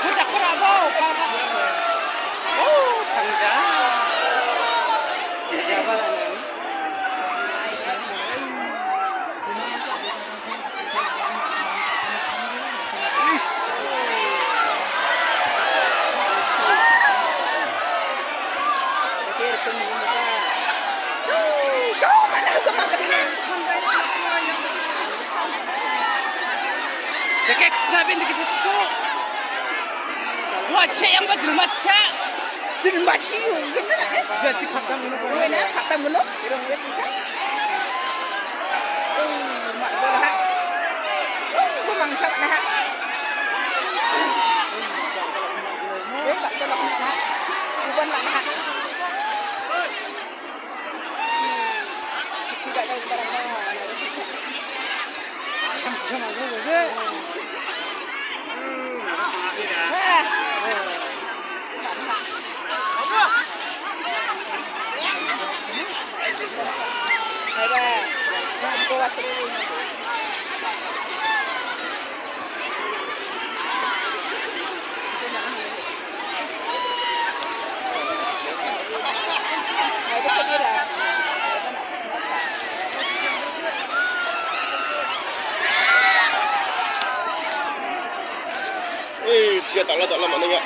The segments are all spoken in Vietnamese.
자꾸 자꾸 라고 오빠가 오 장자 야바라는 Kijk, daar ben ik eens op. Wah, siya yung ba 들맞차? 들맞이요 이게 같이 갖다 놓는 거야. 왜냐 갖다 물어 이런 게 무슨 음 뭐라 그 망사 나 왜 갖다 놓고 나 두번 나 xe tao là tao là mà nó Hãy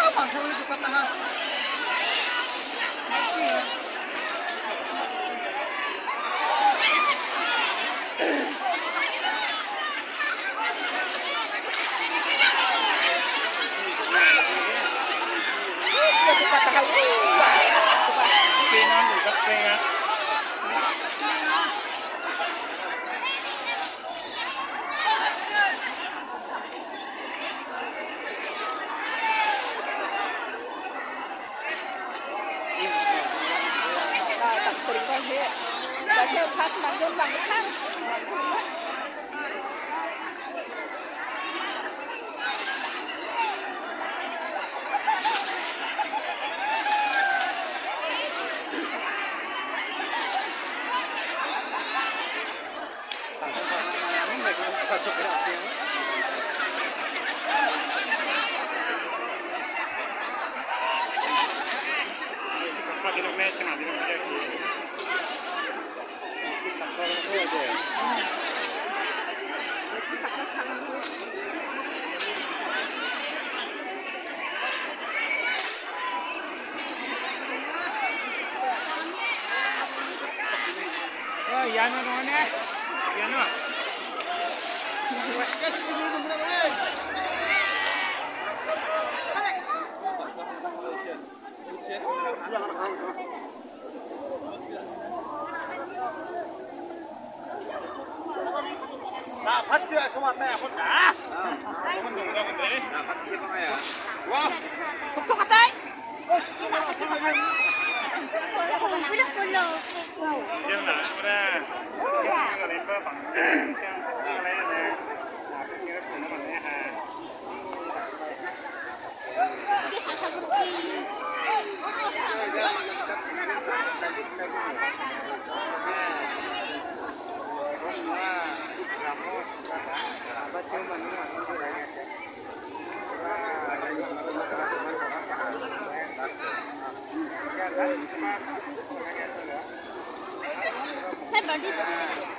subscribe cho kênh Ghiền Mì Gõ Để không bỏ lỡ những video hấp dẫn 이게 그래서 다시 만든 방탄 Gracias. 나 파츠야 저만 내 혼자 Kamu dong dah kan? 나 파츠 kita ya wah Tuk kata. Jangan 个房子这样子过来呢，啊，这个可能房间哈。Thank you.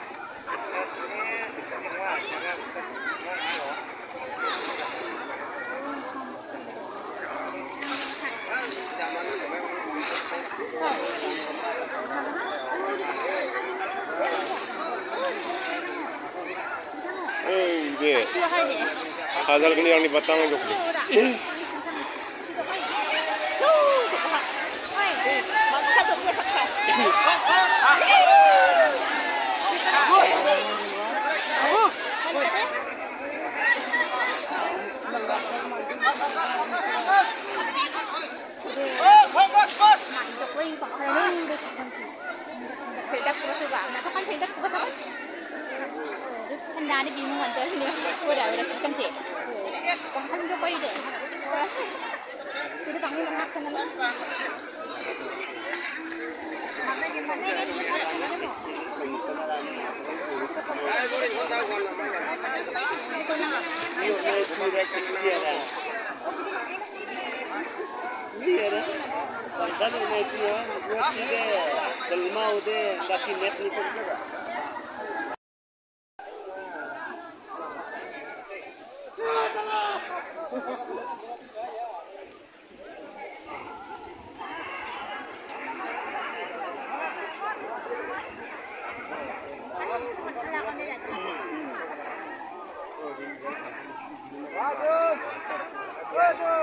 게 가잘 그냥 니 바탕에 좀 Masa tu dia sakit. Phải 완전히 뭐라 그래 깜짝이야 한 조각 이래 우리 방금 하트는 पंद्रह मैच हुआ वो चीज़ें कलमा होते बाकी नेट निकल जाएगा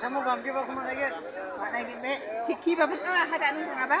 sama bangki pak ke mana lagi? Mana gini? Ciki bapak tuh ada nunggu apa?